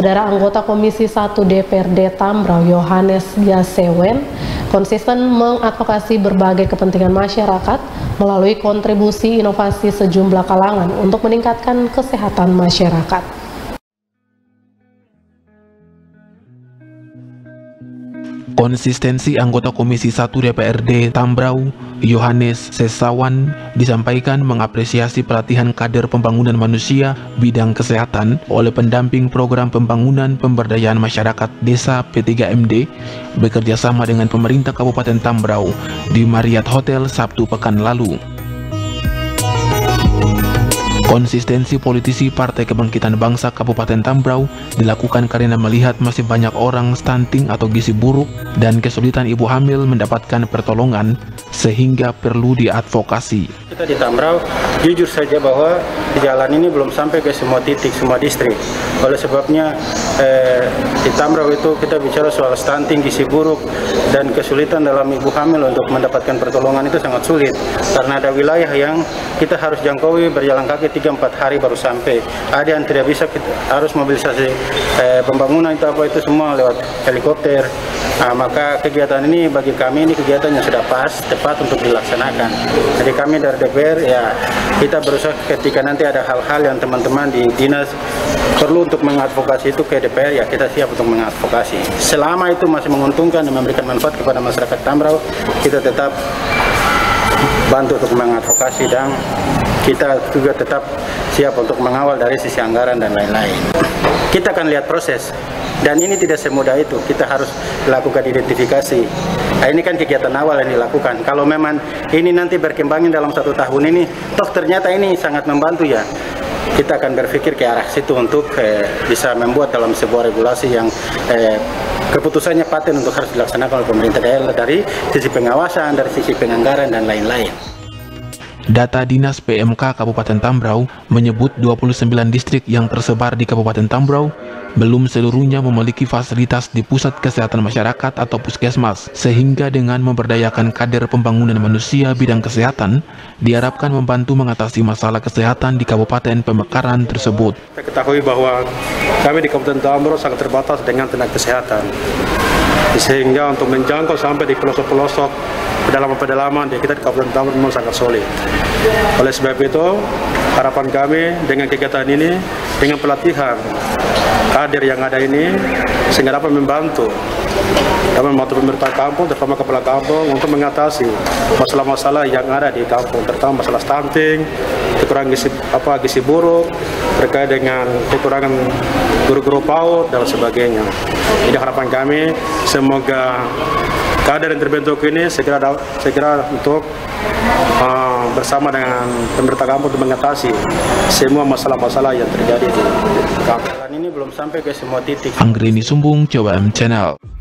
Saudara anggota Komisi 1 DPRD Tambrau Yohanes Yasewen konsisten mengadvokasi berbagai kepentingan masyarakat melalui kontribusi inovasi sejumlah kalangan untuk meningkatkan kesehatan masyarakat. Konsistensi anggota Komisi 1 DPRD Tambrau, Yohanes Sesawan, disampaikan mengapresiasi pelatihan kader pembangunan manusia bidang kesehatan oleh pendamping program pembangunan pemberdayaan masyarakat desa P3MD bekerjasama dengan pemerintah Kabupaten Tambrau di Marriott Hotel Sabtu pekan lalu. Konsistensi politisi Partai Kebangkitan Bangsa Kabupaten Tambrau dilakukan karena melihat masih banyak orang stunting atau gizi buruk dan kesulitan ibu hamil mendapatkan pertolongan sehingga perlu diadvokasi. Kita di Tambrau jujur saja bahwa jalan ini belum sampai ke semua titik, semua distrik. Oleh sebabnya eh, di Tambrau itu kita bicara soal stunting, gizi buruk dan kesulitan dalam ibu hamil untuk mendapatkan pertolongan itu sangat sulit karena ada wilayah yang kita harus jangkaui berjalan kaki 3-4 hari baru sampai. Ada yang tidak bisa kita harus mobilisasi eh, pembangunan itu apa itu semua lewat helikopter. Nah, maka kegiatan ini bagi kami ini kegiatan yang sudah pas, tepat untuk dilaksanakan. Jadi kami dari DPR ya kita berusaha ketika nanti ada hal-hal yang teman-teman di dinas perlu untuk mengadvokasi itu ke DPR ya kita siap untuk mengadvokasi. Selama itu masih menguntungkan dan memberikan manfaat kepada masyarakat Tamrau, kita tetap bantu untuk mengadvokasi dan kita juga tetap siap untuk mengawal dari sisi anggaran dan lain-lain. Kita akan lihat proses dan ini tidak semudah itu. Kita harus lakukan identifikasi. Nah, ini kan kegiatan awal yang dilakukan. Kalau memang ini nanti berkembangin dalam satu tahun ini, toh ternyata ini sangat membantu ya. Kita akan berpikir ke arah situ untuk eh, bisa membuat dalam sebuah regulasi yang eh, keputusannya paten untuk harus dilaksanakan oleh pemerintah daerah dari sisi pengawasan, dari sisi penganggaran dan lain-lain. Data Dinas PMK Kabupaten Tambrau menyebut 29 distrik yang tersebar di Kabupaten Tambrau belum seluruhnya memiliki fasilitas di pusat kesehatan masyarakat atau puskesmas, sehingga dengan memberdayakan kader pembangunan manusia bidang kesehatan, diharapkan membantu mengatasi masalah kesehatan di Kabupaten Pemekaran tersebut. Kita ketahui bahwa kami di Kabupaten Tambrau sangat terbatas dengan tenaga kesehatan, sehingga untuk menjangkau sampai di pelosok-pelosok pedalaman-pedalaman di kita di Kabupaten Tambrau memang sangat sulit. Oleh sebab itu, harapan kami dengan kegiatan ini, dengan pelatihan kader yang ada ini, sehingga dapat membantu kami membantu pemerintah kampung, terutama kepala kampung untuk mengatasi masalah-masalah yang ada di kampung, terutama masalah stunting, kekurangan gizi apa gizi buruk, terkait dengan kekurangan guru-guru PAUD dan sebagainya. Jadi harapan kami semoga kader yang terbentuk ini segera segera untuk uh, bersama dengan pemerintah kampung untuk mengatasi semua masalah-masalah yang terjadi di kampung. Ini belum sampai ke semua titik. Anggrini Sumbung, Coba M Channel.